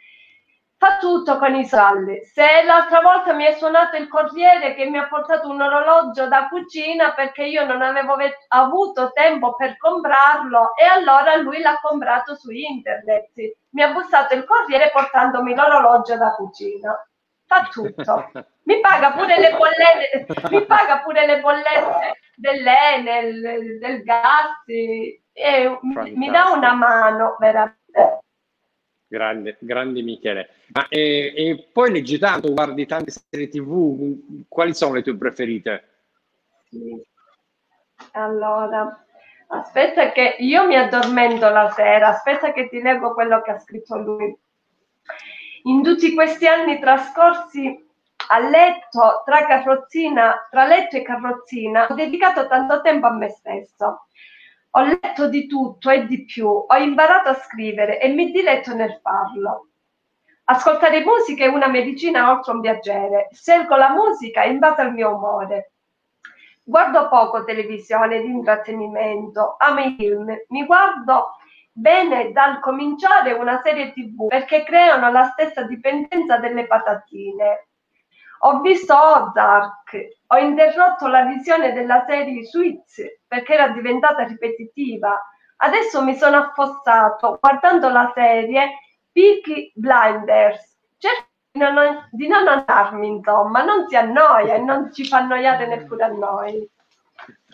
Fa tutto con i soldi. Se l'altra volta mi è suonato il corriere che mi ha portato un orologio da cucina perché io non avevo avuto tempo per comprarlo e allora lui l'ha comprato su internet. Mi ha bussato il corriere portandomi l'orologio da cucina fa tutto. Mi paga pure le bollette, mi paga pure le bollette dell'Enel, del gas e mi dà una mano veramente. Grande, grande Michele. Ma, e, e, poi leggi tanto, guardi tante serie tv, quali sono le tue preferite? Sì. Allora, aspetta che io mi addormento la sera, aspetta che ti leggo quello che ha scritto lui. In tutti questi anni trascorsi a letto, tra tra letto e carrozzina, ho dedicato tanto tempo a me stesso. Ho letto di tutto e di più, ho imparato a scrivere e mi diletto nel farlo. Ascoltare musica è una medicina oltre un viaggiere. Scelgo la musica in base al mio umore. Guardo poco televisione di intrattenimento, amo i film, mi guardo bene dal cominciare una serie tv perché creano la stessa dipendenza delle patatine. Ho visto Ozark, ho interrotto la visione della serie Suits perché era diventata ripetitiva. Adesso mi sono affossato guardando la serie Peaky Blinders. Cerco di non, di non andarmi, insomma, non si annoia e non ci fa annoiare neppure a noi.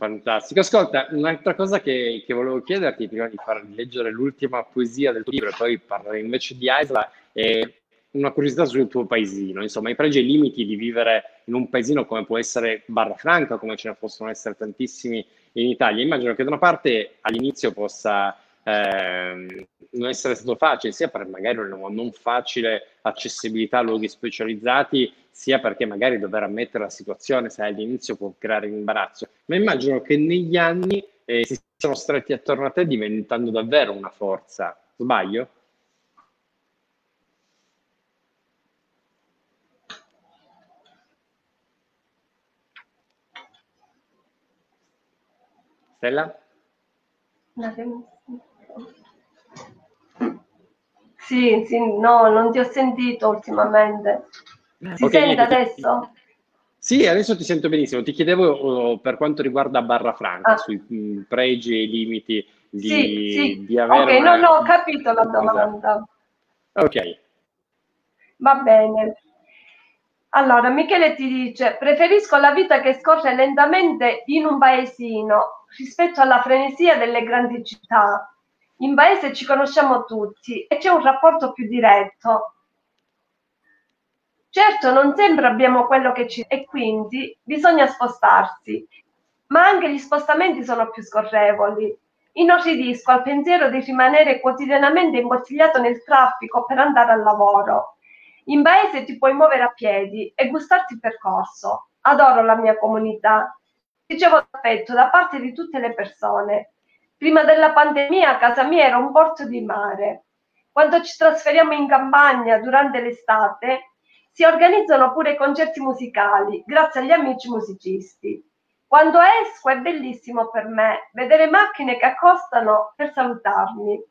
Fantastico. Ascolta, un'altra cosa che, che, volevo chiederti prima di far leggere l'ultima poesia del tuo libro e poi parlare invece di Aisla è una curiosità sul tuo paesino, insomma, i pregi e i limiti di vivere in un paesino come può essere Barra Franca, come ce ne possono essere tantissimi in Italia. Immagino che da una parte all'inizio possa eh, non essere stato facile, sia per magari una non facile accessibilità a luoghi specializzati, sia perché magari dover ammettere la situazione, sai, all'inizio può creare imbarazzo. Ma immagino che negli anni eh, si siano stretti attorno a te diventando davvero una forza. Sbaglio? Stella? Sì, sì, no, non ti ho sentito ultimamente. Si okay, sente adesso? Sì, adesso ti sento benissimo. Ti chiedevo oh, per quanto riguarda Barra Franca, ah. sui mh, mm, pregi e i limiti di, sì, sì. di avere... Ok, una... no, no, ho capito la domanda. Ok. Va bene. Allora, Michele ti dice, preferisco la vita che scorre lentamente in un paesino rispetto alla frenesia delle grandi città. In paese ci conosciamo tutti e c'è un rapporto più diretto. Certo, non sempre abbiamo quello che ci... e quindi bisogna spostarsi, ma anche gli spostamenti sono più scorrevoli. Inorridisco al pensiero di rimanere quotidianamente imbottigliato nel traffico per andare al lavoro in paese ti puoi muovere a piedi e gustarti il percorso. Adoro la mia comunità. Ricevo affetto da parte di tutte le persone. Prima della pandemia casa mia era un porto di mare. Quando ci trasferiamo in campagna durante l'estate, si organizzano pure concerti musicali grazie agli amici musicisti. Quando esco è bellissimo per me vedere macchine che accostano per salutarmi.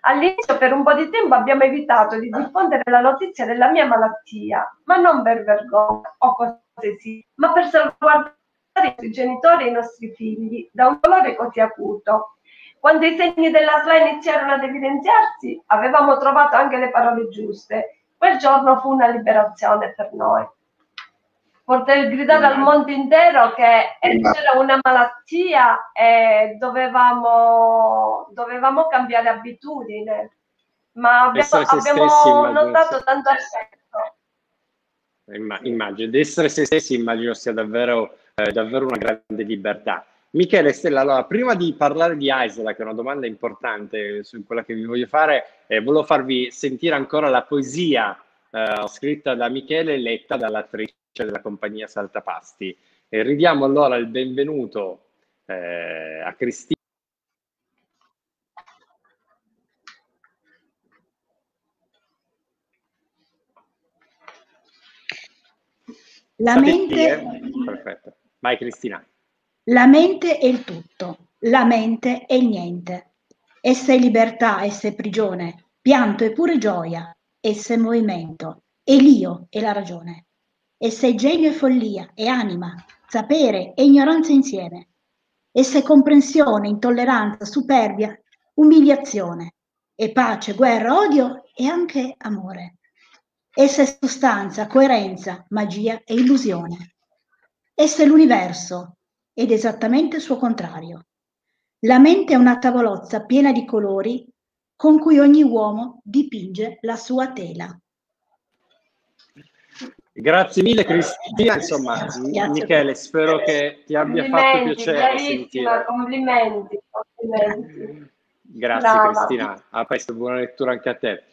All'inizio per un po' di tempo abbiamo evitato di diffondere la notizia della mia malattia, ma non per vergogna o cose sì, ma per salvaguardare i nostri genitori e i nostri figli da un dolore così acuto. Quando i segni della SLA iniziarono ad evidenziarsi, avevamo trovato anche le parole giuste. Quel giorno fu una liberazione per noi poter gridare al mondo intero che c'era una malattia e dovevamo, dovevamo cambiare abitudine. Ma abbiamo, abbiamo notato tanto affetto. Immagino, essere se stessi immagino sia davvero, eh, davvero una grande libertà. Michele Stella, allora, prima di parlare di Isla, che è una domanda importante su quella che vi voglio fare, eh, volevo farvi sentire ancora la poesia eh, scritta da Michele, letta dall'attrice della compagnia Saltapasti. E ridiamo allora il benvenuto eh, a Cristina. La mente... Perfetto. Vai Cristina. La mente è il tutto, la mente è il niente. Essa è libertà, essa è prigione, pianto e pure gioia, essa è movimento, e l'io è la ragione. Essa è genio e follia, è anima, sapere e ignoranza insieme. Essa è comprensione, intolleranza, superbia, umiliazione, e pace, guerra, odio e anche amore. Essa è sostanza, coerenza, magia e illusione. Essa è l'universo ed esattamente il suo contrario. La mente è una tavolozza piena di colori con cui ogni uomo dipinge la sua tela. Grazie mille Cristina, insomma, Grazie. Michele, spero che ti abbia fatto piacere sentire. Complimenti, complimenti. Grazie Brava. Cristina, a presto, buona lettura anche a te.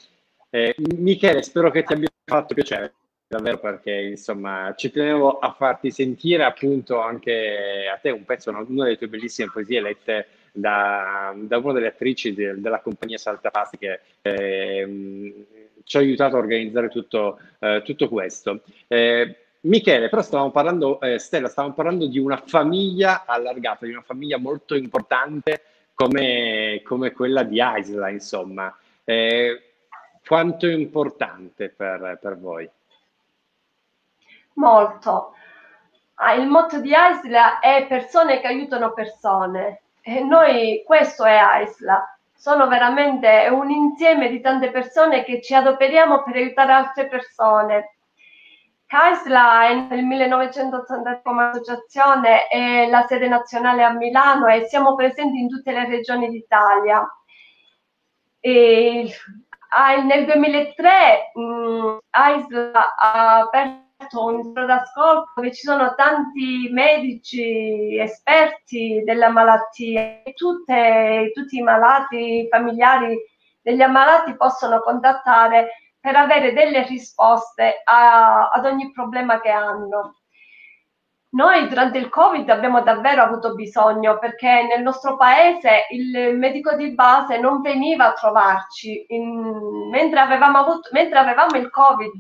Eh, Michele, spero che ti abbia fatto piacere, davvero perché insomma ci tenevo a farti sentire appunto anche a te un pezzo, una, delle tue bellissime poesie lette da, da una delle attrici de, della compagnia Saltapasti che eh, ci ha aiutato a organizzare tutto, eh, tutto questo. Eh, Michele, però stavamo parlando, eh, Stella, stavamo parlando di una famiglia allargata, di una famiglia molto importante come, come quella di Isla, insomma. Eh, quanto è importante per, per voi? Molto. Ah, il motto di Isla è persone che aiutano persone. E noi, questo è Isla sono veramente un insieme di tante persone che ci adoperiamo per aiutare altre persone. Kaisla è nel 1980 come associazione, è la sede nazionale a Milano e siamo presenti in tutte le regioni d'Italia. E, nel 2003 mh, AISLA ha aperto un centro d'ascolto dove ci sono tanti medici esperti della malattia e tutte, tutti i malati, i familiari degli ammalati possono contattare per avere delle risposte a, ad ogni problema che hanno. Noi durante il Covid abbiamo davvero avuto bisogno perché nel nostro paese il medico di base non veniva a trovarci. In, mentre, avevamo avuto, mentre avevamo il Covid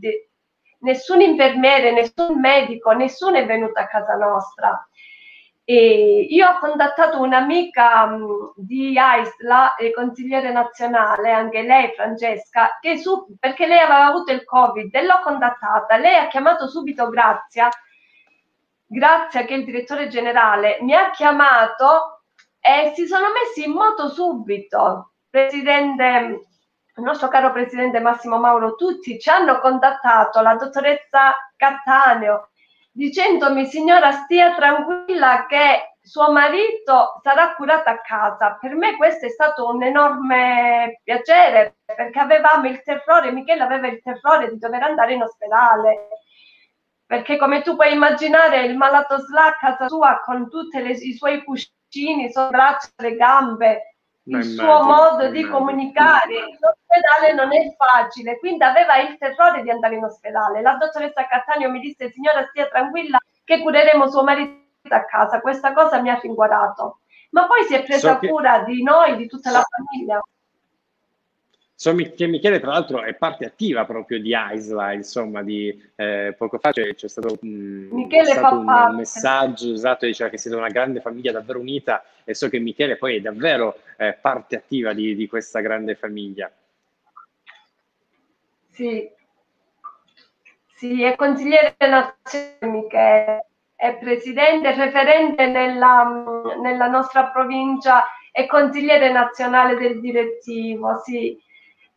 nessun infermiere, nessun medico, nessuno è venuto a casa nostra. E io ho contattato un'amica mh, di Aisla, consigliere nazionale, anche lei Francesca, che su, perché lei aveva avuto il Covid e l'ho contattata. Lei ha chiamato subito Grazia, Grazia che è il direttore generale, mi ha chiamato e si sono messi in moto subito. Presidente, il nostro caro presidente Massimo Mauro, tutti ci hanno contattato, la dottoressa Cattaneo, dicendomi signora stia tranquilla che suo marito sarà curato a casa. Per me questo è stato un enorme piacere perché avevamo il terrore, Michele aveva il terrore di dover andare in ospedale. Perché come tu puoi immaginare il malato SLA a casa sua con tutti i suoi cuscini sopra le gambe, il suo modo di comunicare in ospedale non è facile, quindi aveva il terrore di andare in ospedale. La dottoressa Cattaneo mi disse, signora stia tranquilla che cureremo suo marito a casa, questa cosa mi ha rincuorato. Ma poi si è presa so che... cura di noi, di tutta la famiglia. So che Michele, tra l'altro, è parte attiva proprio di AISLA, insomma, di, eh, poco fa c'è, c'è stato, mh, stato un, un, messaggio usato, diceva che siete una grande famiglia davvero unita e so che Michele poi è davvero eh, parte attiva di, di, questa grande famiglia. Sì, sì è consigliere nazionale Michele, è presidente, referente nella, nella nostra provincia e consigliere nazionale del direttivo, sì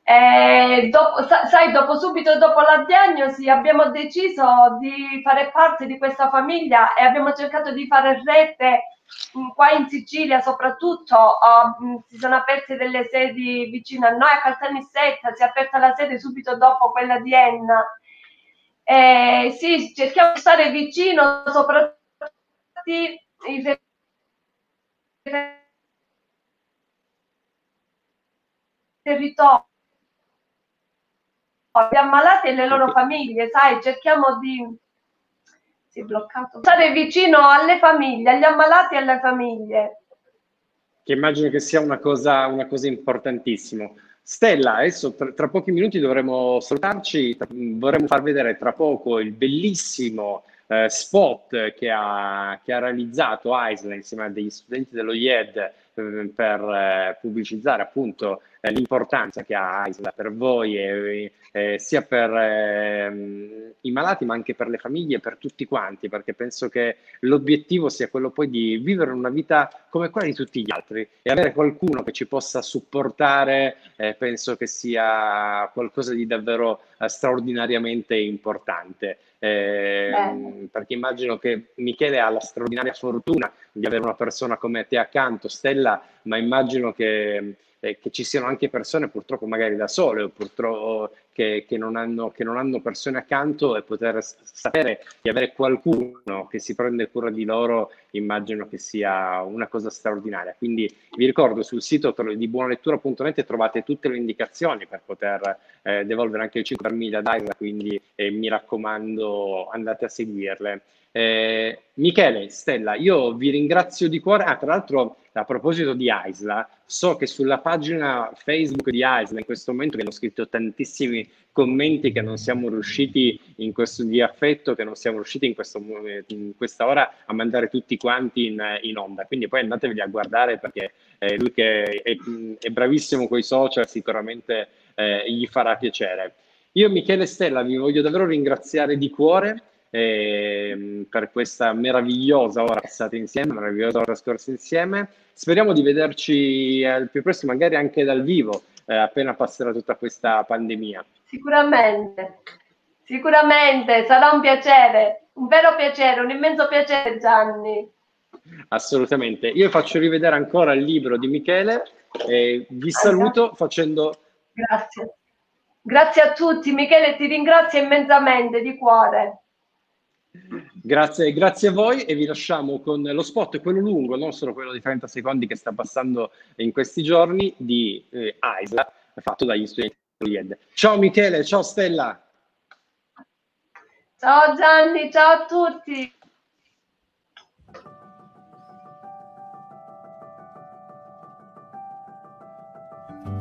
e dopo, sai, dopo, subito dopo la diagnosi abbiamo deciso di fare parte di questa famiglia e abbiamo cercato di fare rete mm, qua in Sicilia soprattutto uh, si sono aperte delle sedi vicino a noi a Caltanissetta si è aperta la sede subito dopo quella di Enna. E sì cerchiamo di stare vicino soprattutto i territori gli ammalati e le loro famiglie, sai, cerchiamo di si è bloccato. Stare vicino alle famiglie, agli ammalati e alle famiglie. Che immagino che sia una cosa, una cosa importantissima. Stella, adesso tra, tra, pochi minuti dovremo salutarci, vorremmo far vedere tra poco il bellissimo eh, spot che ha, che ha realizzato Isla insieme a degli studenti dello IED eh, per eh, pubblicizzare appunto l'importanza che ha Isla per voi e, eh, sia per eh, i malati ma anche per le famiglie, per tutti quanti, perché penso che l'obiettivo sia quello poi di vivere una vita come quella di tutti gli altri e avere qualcuno che ci possa supportare, eh, penso che sia qualcosa di davvero eh, straordinariamente importante. Eh, perché immagino che Michele ha la straordinaria fortuna di avere una persona come te accanto, Stella, ma immagino che eh, che ci siano anche persone purtroppo magari da sole o purtroppo che, che, non hanno, che non hanno persone accanto e poter sapere di avere qualcuno che si prende cura di loro immagino che sia una cosa straordinaria. Quindi vi ricordo sul sito di buonalettura.net trovate tutte le indicazioni per poter eh, devolvere anche il 5 per miglia d'AISA, quindi eh, mi raccomando andate a seguirle. Eh, Michele, Stella, io vi ringrazio di cuore. Ah, tra l'altro, a proposito di Aisla, so che sulla pagina Facebook di Aisla in questo momento hanno scritto tantissimi commenti che non siamo riusciti in questo di affetto, che non siamo riusciti in, questo, in questa ora a mandare tutti quanti in, in onda. Quindi poi andatevi a guardare perché eh, lui che è, è, bravissimo con i social sicuramente eh, gli farà piacere. Io, Michele Stella, vi voglio davvero ringraziare di cuore eh, per questa meravigliosa ora passata insieme, meravigliosa ora scorsa insieme. Speriamo di vederci al più presto, magari anche dal vivo, eh, appena passerà tutta questa pandemia. Sicuramente, sicuramente sarà un piacere, un vero piacere, un immenso piacere Gianni. Assolutamente. Io faccio rivedere ancora il libro di Michele e vi saluto facendo... Grazie. Grazie a tutti, Michele, ti ringrazio immensamente di cuore. Grazie, grazie, a voi e vi lasciamo con lo spot, quello lungo, non solo quello di 30 secondi che sta passando in questi giorni, di eh, Aisla, fatto dagli studenti di ED. Ciao Michele, ciao Stella. Ciao Gianni, ciao a tutti.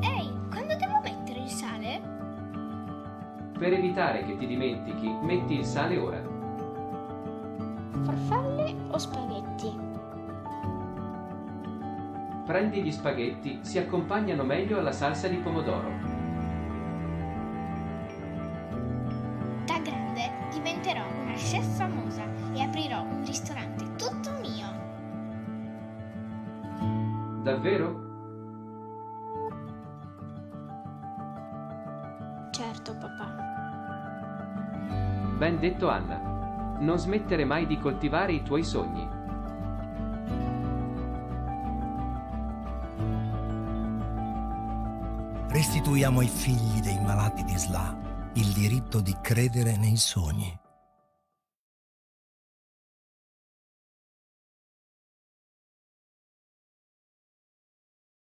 Ehi, quando devo mettere il sale? Per evitare che ti dimentichi, metti il sale ora farfalle o spaghetti? prendi gli spaghetti, si accompagnano meglio alla salsa di pomodoro. Da grande diventerò una chef famosa e aprirò un ristorante tutto mio. Davvero? Certo, papà. Ben detto Anna. Non smettere mai di coltivare i tuoi sogni. Restituiamo ai figli dei malati di SLA il diritto di credere nei sogni.